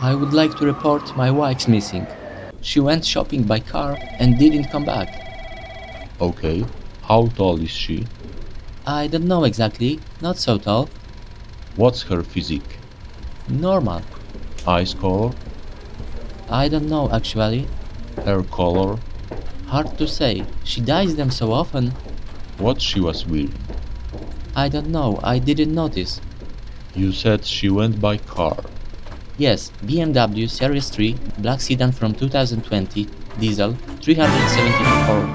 I would like to report my wife's missing. She went shopping by car and didn't come back. Okay. How tall is she? I don't know exactly, not so tall. What's her physique? Normal. Eyes color? I don't know actually. Hair color? Hard to say. She dyes them so often. What she was wearing? I don't know, I didn't notice. You said she went by car. Yes, BMW Series 3 black sedan from 2020, diesel, 374